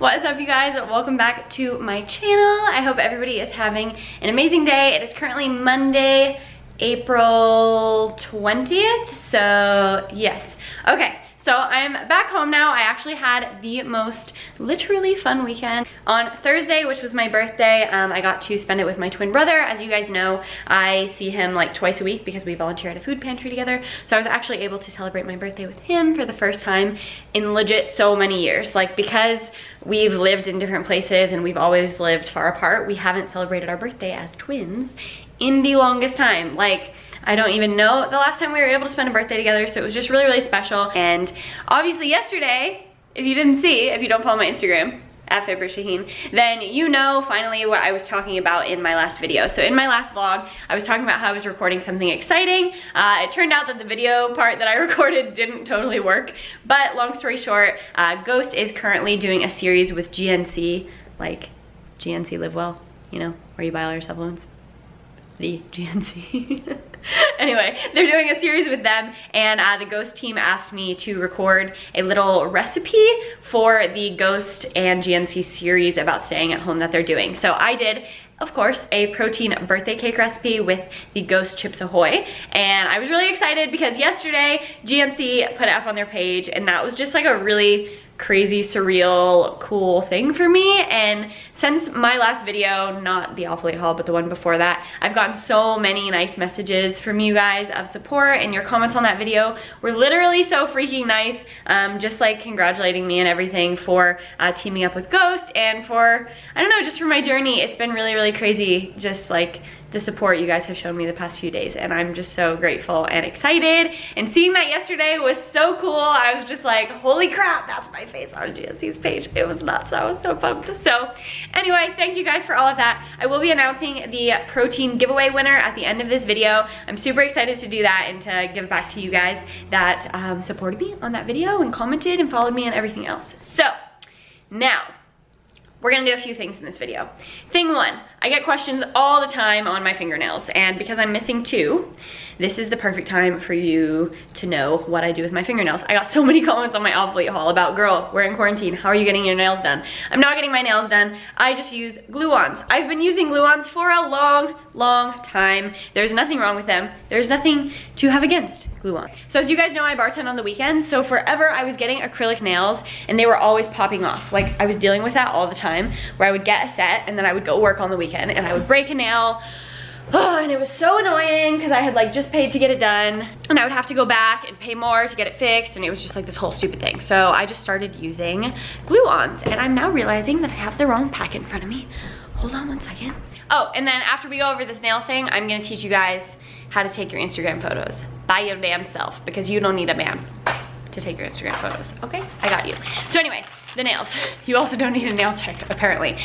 What is up you guys? Welcome back to my channel. I hope everybody is having an amazing day. It is currently Monday, April 20th. So yes, okay. So I'm back home now. I actually had the most literally fun weekend. On Thursday, which was my birthday, um, I got to spend it with my twin brother. As you guys know, I see him like twice a week because we volunteer at a food pantry together. So I was actually able to celebrate my birthday with him for the first time in legit so many years. Like because we've lived in different places and we've always lived far apart, we haven't celebrated our birthday as twins in the longest time. Like I don't even know the last time we were able to spend a birthday together, so it was just really, really special. And obviously yesterday, if you didn't see, if you don't follow my Instagram, at FitBrittShaheen, then you know finally what I was talking about in my last video. So in my last vlog, I was talking about how I was recording something exciting. Uh, it turned out that the video part that I recorded didn't totally work, but long story short, uh, Ghost is currently doing a series with GNC, like GNC Live Well, you know, where you buy all your supplements the GNC. anyway, they're doing a series with them and uh, the Ghost team asked me to record a little recipe for the Ghost and GNC series about staying at home that they're doing. So I did of course, a protein birthday cake recipe with the Ghost Chips Ahoy. And I was really excited because yesterday GNC put it up on their page and that was just like a really crazy, surreal, cool thing for me. And since my last video, not the Alphalete haul, but the one before that, I've gotten so many nice messages from you guys of support and your comments on that video were literally so freaking nice. Um, just like congratulating me and everything for uh, teaming up with Ghost and for, I don't know, just for my journey. It's been really, really crazy just like the support you guys have shown me the past few days and I'm just so grateful and excited. And seeing that yesterday was so cool I was just like holy crap that's my face on GNC's page. It was nuts. I was so pumped. So anyway thank you guys for all of that. I will be announcing the protein giveaway winner at the end of this video. I'm super excited to do that and to give back to you guys that um, supported me on that video and commented and followed me and everything else. So now we're gonna do a few things in this video. Thing one, I get questions all the time on my fingernails and because I'm missing two, this is the perfect time for you to know what I do with my fingernails. I got so many comments on my Alphalete haul about, girl, we're in quarantine, how are you getting your nails done? I'm not getting my nails done, I just use glue-ons. I've been using glue-ons for a long, long time. There's nothing wrong with them. There's nothing to have against glue-on. So as you guys know, I bartend on the weekends, so forever I was getting acrylic nails and they were always popping off. Like I was dealing with that all the time, where I would get a set and then I would go work on the weekend and I would break a nail, Oh, and it was so annoying because I had like just paid to get it done and I would have to go back and pay more to get it fixed and it was just like this whole stupid thing. So I just started using glue-ons and I'm now realizing that I have the wrong pack in front of me. Hold on one second. Oh, and then after we go over this nail thing, I'm gonna teach you guys how to take your Instagram photos by your damn self because you don't need a man to take your Instagram photos, okay? I got you. So anyway, the nails. You also don't need a nail tech, apparently.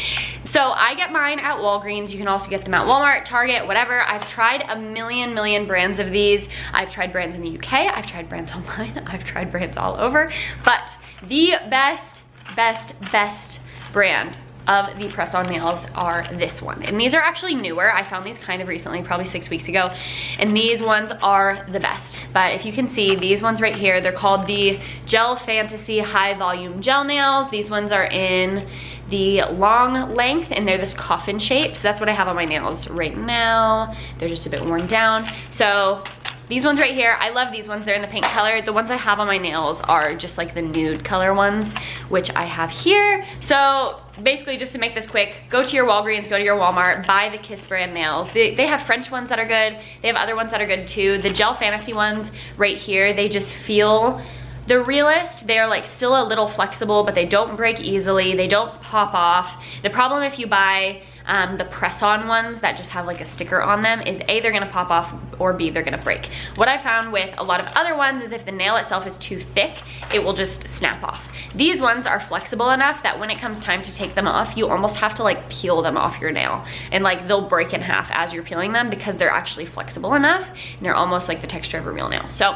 So I get mine at Walgreens. You can also get them at Walmart, Target, whatever. I've tried a million, million brands of these. I've tried brands in the UK. I've tried brands online. I've tried brands all over. But the best, best, best brand of the press-on nails are this one. And these are actually newer. I found these kind of recently, probably six weeks ago. And these ones are the best. But if you can see, these ones right here, they're called the Gel Fantasy High Volume Gel Nails. These ones are in the long length and they're this coffin shape. So that's what I have on my nails right now. They're just a bit worn down. So these ones right here, I love these ones. They're in the pink color. The ones I have on my nails are just like the nude color ones, which I have here. So basically just to make this quick, go to your Walgreens, go to your Walmart, buy the Kiss brand nails. They, they have French ones that are good. They have other ones that are good too. The Gel Fantasy ones right here, they just feel the realist, they're like still a little flexible, but they don't break easily. They don't pop off. The problem if you buy um, the press-on ones that just have like a sticker on them is A, they're gonna pop off, or B, they're gonna break. What I found with a lot of other ones is if the nail itself is too thick, it will just snap off. These ones are flexible enough that when it comes time to take them off, you almost have to like peel them off your nail. And like they'll break in half as you're peeling them because they're actually flexible enough and they're almost like the texture of a real nail. So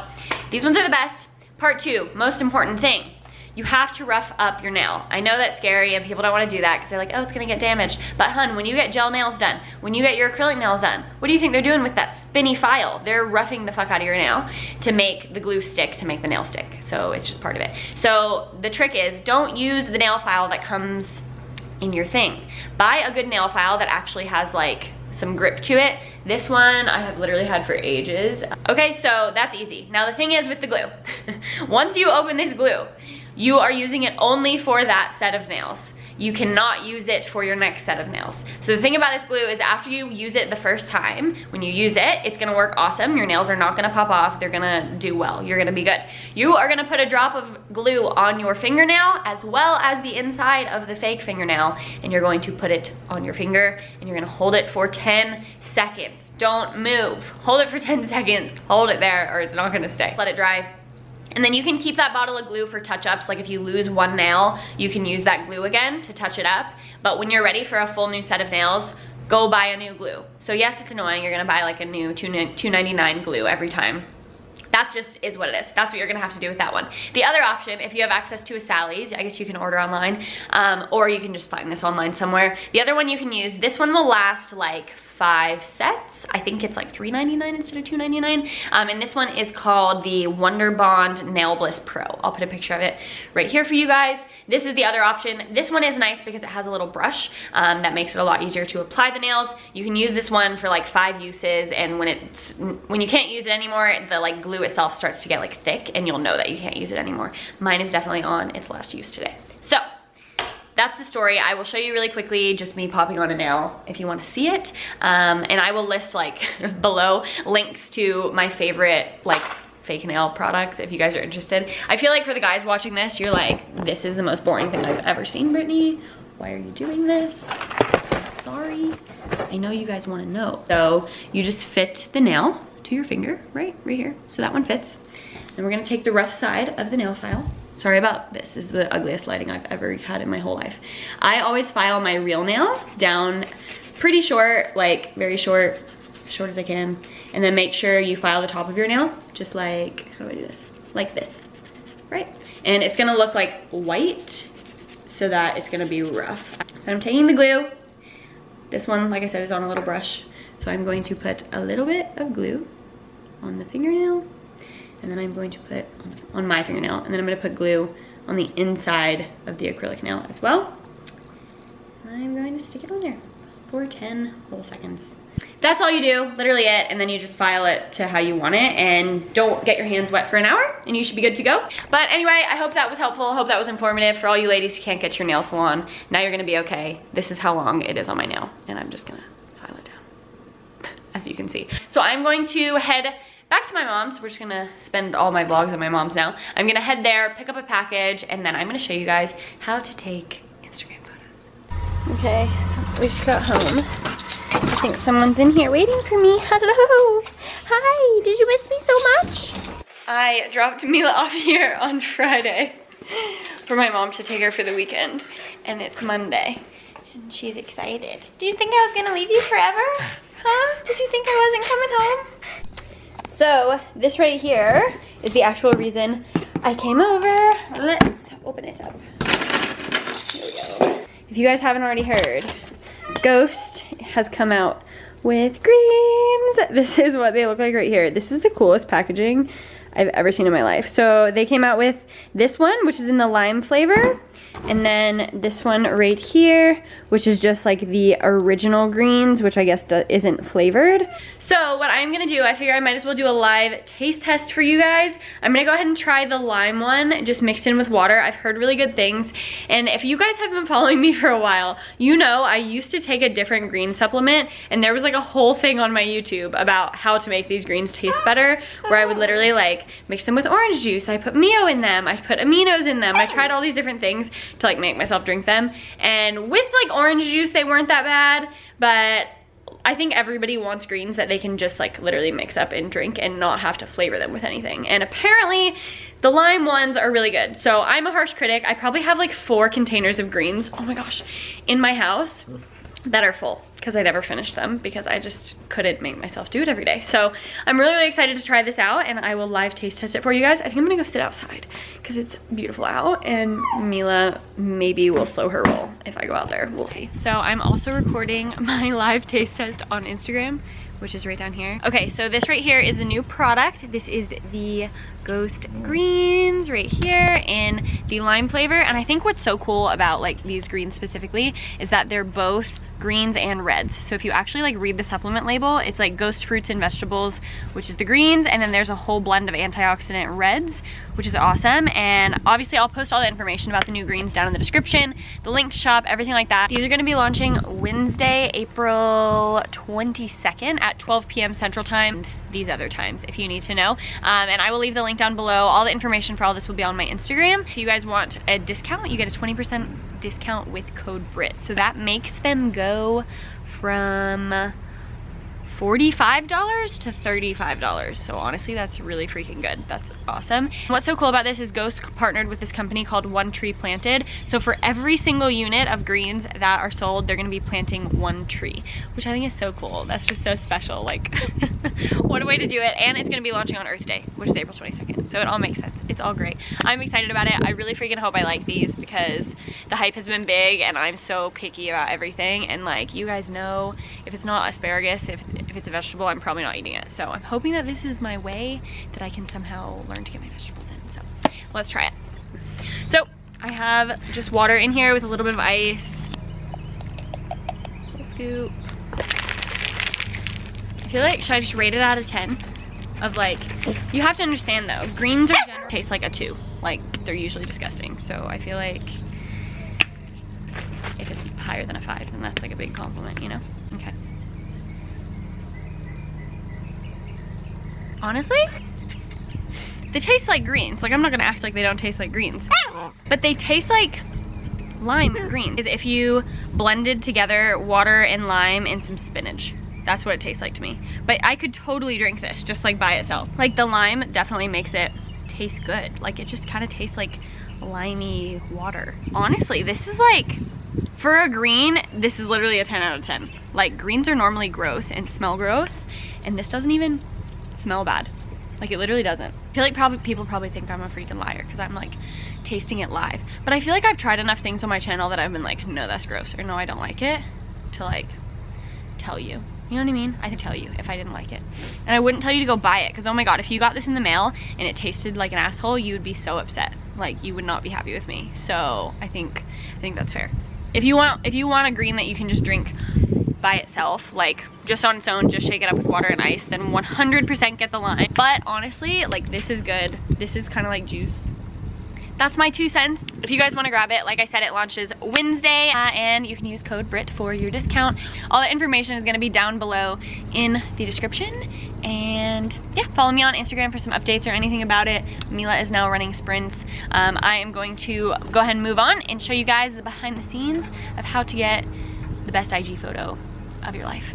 these ones are the best. Part two, most important thing you have to rough up your nail. I know that's scary and people don't wanna do that because they're like, oh, it's gonna get damaged. But hun, when you get gel nails done, when you get your acrylic nails done, what do you think they're doing with that spinny file? They're roughing the fuck out of your nail to make the glue stick, to make the nail stick. So it's just part of it. So the trick is don't use the nail file that comes in your thing. Buy a good nail file that actually has like some grip to it. This one I have literally had for ages. Okay, so that's easy. Now the thing is with the glue, once you open this glue, you are using it only for that set of nails you cannot use it for your next set of nails. So the thing about this glue is after you use it the first time, when you use it, it's gonna work awesome. Your nails are not gonna pop off. They're gonna do well. You're gonna be good. You are gonna put a drop of glue on your fingernail as well as the inside of the fake fingernail and you're going to put it on your finger and you're gonna hold it for 10 seconds. Don't move. Hold it for 10 seconds. Hold it there or it's not gonna stay. Let it dry and then you can keep that bottle of glue for touch-ups. Like if you lose one nail, you can use that glue again to touch it up. But when you're ready for a full new set of nails, go buy a new glue. So yes, it's annoying. You're gonna buy like a new $2.99 glue every time. That just is what it is. That's what you're gonna have to do with that one. The other option, if you have access to a Sally's, I guess you can order online, um, or you can just find this online somewhere. The other one you can use, this one will last like five sets. I think it's like $3.99 instead of $2.99. Um, and this one is called the Wonder Bond Nail Bliss Pro. I'll put a picture of it right here for you guys. This is the other option. This one is nice because it has a little brush um, that makes it a lot easier to apply the nails. You can use this one for like five uses and when it's when you can't use it anymore, the like glue itself starts to get like thick and you'll know that you can't use it anymore. Mine is definitely on its last use today. That's the story. I will show you really quickly just me popping on a nail if you want to see it. Um, and I will list like below links to my favorite like fake nail products if you guys are interested. I feel like for the guys watching this, you're like, this is the most boring thing I've ever seen, Brittany. Why are you doing this? sorry. I know you guys wanna know. So you just fit the nail to your finger, right, right here. So that one fits. And we're gonna take the rough side of the nail file. Sorry about this, this is the ugliest lighting I've ever had in my whole life. I always file my real nail down pretty short, like very short, short as I can. And then make sure you file the top of your nail, just like, how do I do this? Like this, right? And it's gonna look like white so that it's gonna be rough. So I'm taking the glue. This one, like I said, is on a little brush. So I'm going to put a little bit of glue on the fingernail and then I'm going to put on, my fingernail and then I'm gonna put glue on the inside of the acrylic nail as well. I'm going to stick it on there for 10 whole seconds. That's all you do, literally it, and then you just file it to how you want it and don't get your hands wet for an hour and you should be good to go. But anyway, I hope that was helpful. Hope that was informative for all you ladies who can't get your nail salon. Now you're gonna be okay. This is how long it is on my nail and I'm just gonna file it down, as you can see. So I'm going to head back to my mom's. We're just gonna spend all my vlogs at my mom's now. I'm gonna head there, pick up a package, and then I'm gonna show you guys how to take Instagram photos. Okay, so we just got home. I think someone's in here waiting for me. Hello. Hi, did you miss me so much? I dropped Mila off here on Friday for my mom to take her for the weekend. And it's Monday. And she's excited. Do you think I was gonna leave you forever? Huh? Did you think I wasn't coming home? So this right here is the actual reason I came over. Let's open it up. Here we go. If you guys haven't already heard, Ghost has come out with greens. This is what they look like right here. This is the coolest packaging I've ever seen in my life. So they came out with this one, which is in the lime flavor. And then this one right here, which is just like the original greens, which I guess isn't flavored. So what I'm gonna do, I figure I might as well do a live taste test for you guys. I'm gonna go ahead and try the lime one, just mixed in with water. I've heard really good things. And if you guys have been following me for a while, you know I used to take a different green supplement and there was like a whole thing on my YouTube about how to make these greens taste better, where I would literally like mix them with orange juice. I put Mio in them, I put aminos in them. I tried all these different things to like make myself drink them. And with like orange juice, they weren't that bad, but I think everybody wants greens that they can just like literally mix up and drink and not have to flavor them with anything. And apparently the lime ones are really good. So I'm a harsh critic. I probably have like four containers of greens, oh my gosh, in my house. that are full because I never finished them because I just couldn't make myself do it every day. So I'm really, really excited to try this out and I will live taste test it for you guys. I think I'm gonna go sit outside because it's beautiful out and Mila maybe will slow her roll if I go out there, we'll see. So I'm also recording my live taste test on Instagram which is right down here. Okay, so this right here is the new product. This is the Ghost Greens right here in the lime flavor. And I think what's so cool about like these greens specifically is that they're both greens and reds. So if you actually like read the supplement label, it's like ghost fruits and vegetables, which is the greens, and then there's a whole blend of antioxidant reds, which is awesome. And obviously I'll post all the information about the new greens down in the description, the link to shop, everything like that. These are gonna be launching Wednesday, April 22nd at 12 p.m. Central Time, these other times if you need to know. Um, and I will leave the link down below. All the information for all this will be on my Instagram. If you guys want a discount, you get a 20% discount with code BRITT. So that makes them go from $45 to $35. So honestly, that's really freaking good. That's awesome. what's so cool about this is Ghost partnered with this company called One Tree Planted. So for every single unit of greens that are sold, they're gonna be planting one tree, which I think is so cool. That's just so special. Like, what a way to do it. And it's gonna be launching on Earth Day, which is April 22nd. So it all makes sense. It's all great. I'm excited about it. I really freaking hope I like these because the hype has been big and I'm so picky about everything. And like, you guys know, if it's not asparagus, if if it's a vegetable, I'm probably not eating it. So I'm hoping that this is my way that I can somehow learn to get my vegetables in. So let's try it. So I have just water in here with a little bit of ice. scoop. I feel like, should I just rate it out of 10? Of like, you have to understand though, greens are generally taste like a two. Like, they're usually disgusting. So I feel like if it's higher than a five, then that's like a big compliment, you know? Okay. Honestly, they taste like greens. Like I'm not gonna act like they don't taste like greens. But they taste like lime greens. If you blended together water and lime and some spinach. That's what it tastes like to me. But I could totally drink this just like by itself. Like the lime definitely makes it taste good. Like it just kind of tastes like limey water. Honestly, this is like, for a green, this is literally a 10 out of 10. Like greens are normally gross and smell gross and this doesn't even smell bad. Like it literally doesn't. I feel like probably people probably think I'm a freaking liar because I'm like tasting it live. But I feel like I've tried enough things on my channel that I've been like, no, that's gross or no, I don't like it to like tell you. You know what I mean? I could tell you if I didn't like it. And I wouldn't tell you to go buy it because oh my god, if you got this in the mail and it tasted like an asshole, you would be so upset. Like you would not be happy with me. So I think I think that's fair. If you want if you want a green that you can just drink by itself, like just on its own, just shake it up with water and ice, then 100% get the lime. But honestly, like this is good. This is kind of like juice. That's my two cents. If you guys want to grab it, like I said, it launches Wednesday uh, and you can use code BRITT for your discount. All the information is to be down below in the description. And yeah, follow me on Instagram for some updates or anything about it. Mila is now running sprints. Um, I am going to go ahead and move on and show you guys the behind the scenes of how to get the best IG photo of your life.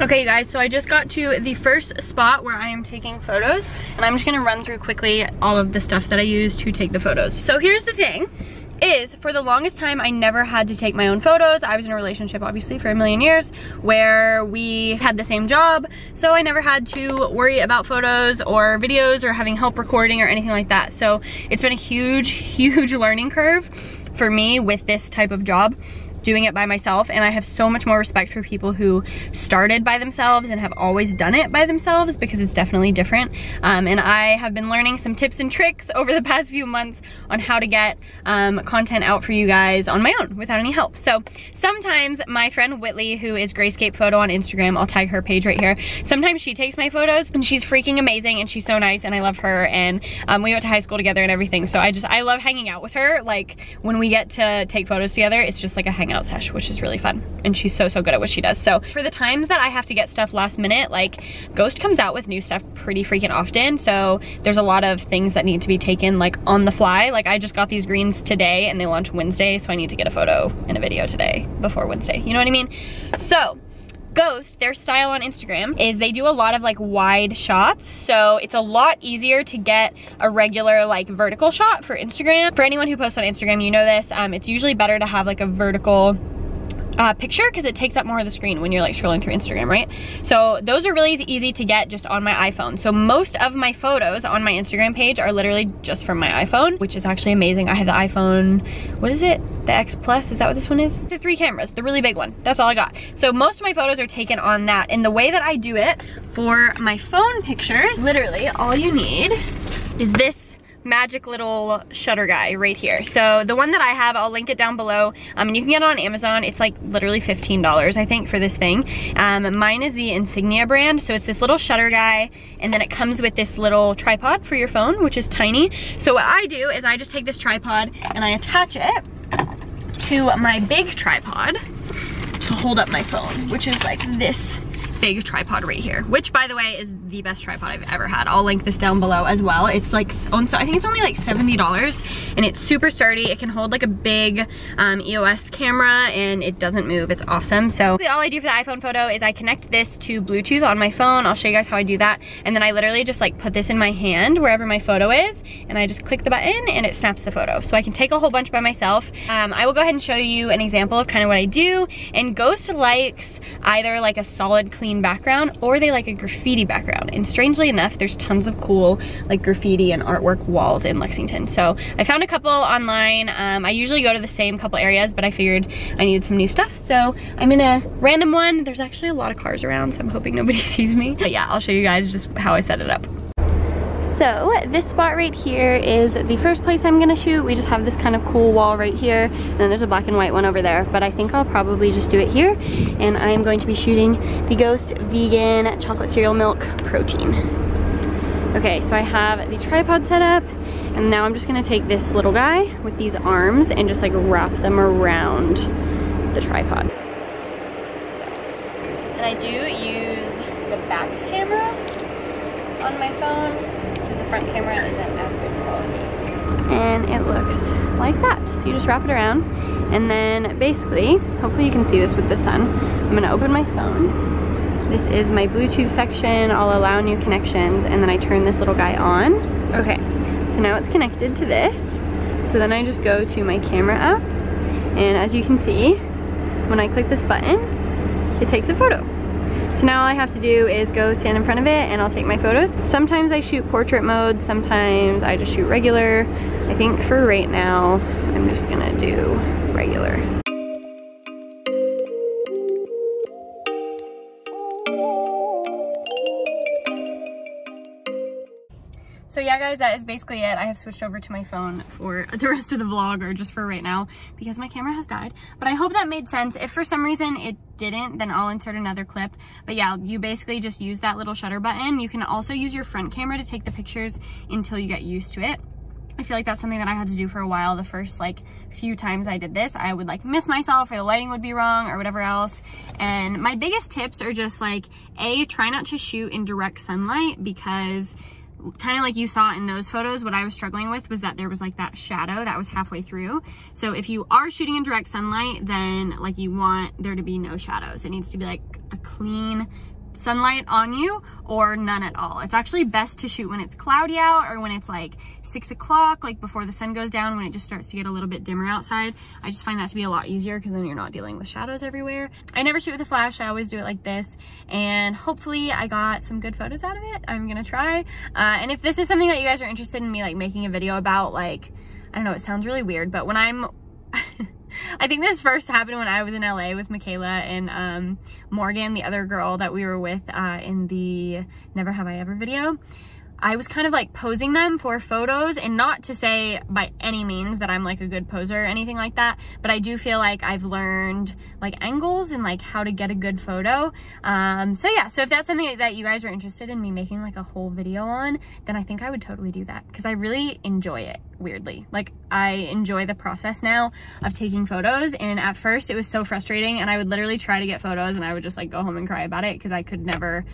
Okay guys, so I just got to the first spot where I am taking photos and I'm just gonna run through quickly all of the stuff that I use to take the photos. So here's the thing, is for the longest time I never had to take my own photos. I was in a relationship obviously for a million years where we had the same job so I never had to worry about photos or videos or having help recording or anything like that. So it's been a huge, huge learning curve for me with this type of job doing it by myself and I have so much more respect for people who started by themselves and have always done it by themselves because it's definitely different. Um, and I have been learning some tips and tricks over the past few months on how to get um, content out for you guys on my own without any help. So sometimes my friend Whitley who is Grayscape Photo on Instagram I'll tag her page right here sometimes she takes my photos and she's freaking amazing and she's so nice and I love her and um, we went to high school together and everything. So I just I love hanging out with her. Like when we get to take photos together it's just like a hang hangout sesh, which is really fun. And she's so, so good at what she does. So for the times that I have to get stuff last minute, like Ghost comes out with new stuff pretty freaking often. So there's a lot of things that need to be taken like on the fly. Like I just got these greens today and they launch Wednesday. So I need to get a photo and a video today before Wednesday. You know what I mean? So Ghost, their style on Instagram is they do a lot of like wide shots. So it's a lot easier to get a regular like vertical shot for Instagram. For anyone who posts on Instagram, you know this. Um, it's usually better to have like a vertical uh, picture because it takes up more of the screen when you're like scrolling through Instagram, right? So those are really easy to get just on my iPhone. So most of my photos on my Instagram page are literally just from my iPhone, which is actually amazing. I have the iPhone, what is it? The X Plus, is that what this one is? The three cameras, the really big one. That's all I got. So most of my photos are taken on that. And the way that I do it for my phone pictures, literally all you need is this magic little shutter guy right here. So the one that I have, I'll link it down below. Um, and you can get it on Amazon. It's like literally $15, I think, for this thing. Um, mine is the Insignia brand. So it's this little shutter guy. And then it comes with this little tripod for your phone, which is tiny. So what I do is I just take this tripod and I attach it to my big tripod to hold up my phone, which is like this big tripod right here, which by the way is the best tripod I've ever had. I'll link this down below as well. It's like, on, so I think it's only like $70 and it's super sturdy. It can hold like a big um, EOS camera and it doesn't move. It's awesome. So all I do for the iPhone photo is I connect this to Bluetooth on my phone. I'll show you guys how I do that. And then I literally just like put this in my hand wherever my photo is and I just click the button and it snaps the photo. So I can take a whole bunch by myself. Um, I will go ahead and show you an example of kind of what I do. And Ghost likes either like a solid clean background or they like a graffiti background. And strangely enough, there's tons of cool like graffiti and artwork walls in Lexington. So I found a couple online. Um, I usually go to the same couple areas, but I figured I needed some new stuff. So I'm in a random one. There's actually a lot of cars around, so I'm hoping nobody sees me. But yeah, I'll show you guys just how I set it up. So this spot right here is the first place I'm gonna shoot. We just have this kind of cool wall right here and then there's a black and white one over there. But I think I'll probably just do it here and I'm going to be shooting the Ghost Vegan Chocolate Cereal Milk Protein. Okay, so I have the tripod set up and now I'm just gonna take this little guy with these arms and just like wrap them around the tripod. So, and I do use the back camera on my phone because the front camera isn't as good quality. And it looks like that. So you just wrap it around and then basically, hopefully you can see this with the sun, I'm gonna open my phone. This is my Bluetooth section. I'll allow new connections and then I turn this little guy on. Okay, so now it's connected to this. So then I just go to my camera app and as you can see, when I click this button, it takes a photo. So now all I have to do is go stand in front of it and I'll take my photos. Sometimes I shoot portrait mode, sometimes I just shoot regular. I think for right now, I'm just gonna do regular. Guys, that is basically it. I have switched over to my phone for the rest of the vlog or just for right now because my camera has died. But I hope that made sense. If for some reason it didn't, then I'll insert another clip. But yeah, you basically just use that little shutter button. You can also use your front camera to take the pictures until you get used to it. I feel like that's something that I had to do for a while. The first like few times I did this, I would like miss myself or the lighting would be wrong or whatever else. And my biggest tips are just like, A, try not to shoot in direct sunlight because kind of like you saw in those photos, what I was struggling with was that there was like that shadow that was halfway through. So if you are shooting in direct sunlight, then like you want there to be no shadows. It needs to be like a clean sunlight on you or none at all. It's actually best to shoot when it's cloudy out or when it's like six o'clock, like before the sun goes down, when it just starts to get a little bit dimmer outside. I just find that to be a lot easier because then you're not dealing with shadows everywhere. I never shoot with a flash. I always do it like this. And hopefully I got some good photos out of it. I'm gonna try. Uh, and if this is something that you guys are interested in me like making a video about, like, I don't know, it sounds really weird, but when I'm I think this first happened when I was in LA with Michaela and um, Morgan, the other girl that we were with uh, in the Never Have I Ever video. I was kind of like posing them for photos and not to say by any means that I'm like a good poser or anything like that, but I do feel like I've learned like angles and like how to get a good photo. Um, so yeah, so if that's something that you guys are interested in me making like a whole video on, then I think I would totally do that because I really enjoy it weirdly. Like I enjoy the process now of taking photos and at first it was so frustrating and I would literally try to get photos and I would just like go home and cry about it because I could never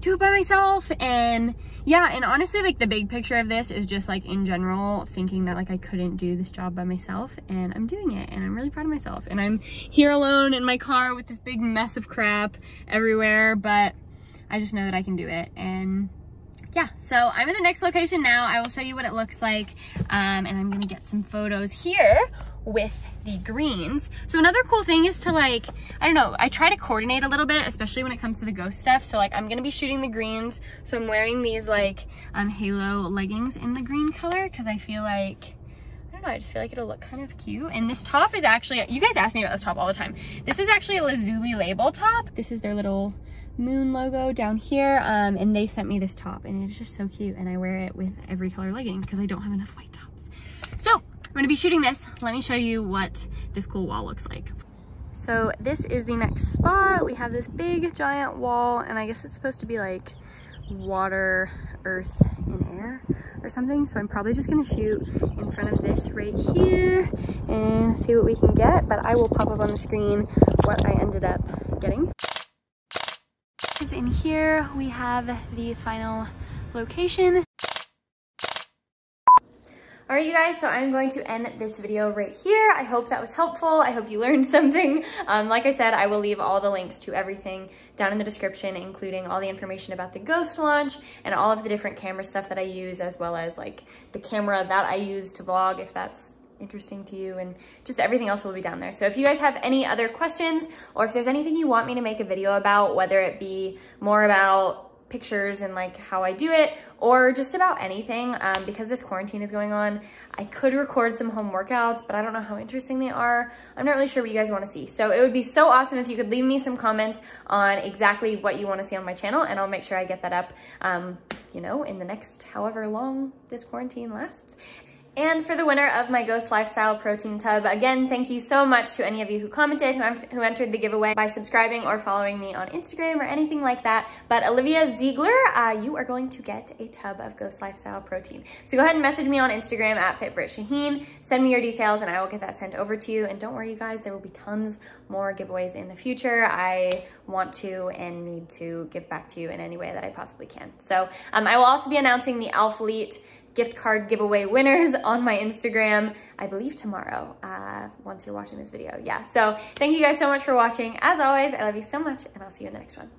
do it by myself and yeah and honestly like the big picture of this is just like in general thinking that like I couldn't do this job by myself and I'm doing it and I'm really proud of myself and I'm here alone in my car with this big mess of crap everywhere but I just know that I can do it and yeah, so I'm in the next location now. I will show you what it looks like um, and I'm gonna get some photos here with the greens. So another cool thing is to like, I don't know, I try to coordinate a little bit, especially when it comes to the ghost stuff. So like I'm gonna be shooting the greens. So I'm wearing these like um, halo leggings in the green color because I feel like, I don't know, I just feel like it'll look kind of cute. And this top is actually, you guys ask me about this top all the time. This is actually a Lazuli label top. This is their little moon logo down here. Um, and they sent me this top and it's just so cute. And I wear it with every color legging because I don't have enough white tops. So gonna be shooting this. Let me show you what this cool wall looks like. So this is the next spot. We have this big giant wall and I guess it's supposed to be like water, earth, and air or something. So I'm probably just gonna shoot in front of this right here and see what we can get, but I will pop up on the screen what I ended up getting. Because in here, we have the final location. All right, you guys, so I'm going to end this video right here. I hope that was helpful. I hope you learned something. Um, like I said, I will leave all the links to everything down in the description, including all the information about the Ghost launch and all of the different camera stuff that I use, as well as like the camera that I use to vlog, if that's interesting to you and just everything else will be down there. So if you guys have any other questions or if there's anything you want me to make a video about, whether it be more about pictures and like how I do it or just about anything um, because this quarantine is going on. I could record some home workouts, but I don't know how interesting they are. I'm not really sure what you guys want to see. So it would be so awesome if you could leave me some comments on exactly what you want to see on my channel and I'll make sure I get that up, um, you know, in the next however long this quarantine lasts. And for the winner of my Ghost Lifestyle Protein Tub, again, thank you so much to any of you who commented, who, who entered the giveaway by subscribing or following me on Instagram or anything like that. But Olivia Ziegler, uh, you are going to get a tub of Ghost Lifestyle Protein. So go ahead and message me on Instagram at FitBrittShaheen. Send me your details and I will get that sent over to you. And don't worry, you guys, there will be tons more giveaways in the future. I want to and need to give back to you in any way that I possibly can. So um, I will also be announcing the Alphalete gift card giveaway winners on my Instagram, I believe tomorrow, uh, once you're watching this video. Yeah, so thank you guys so much for watching. As always, I love you so much and I'll see you in the next one.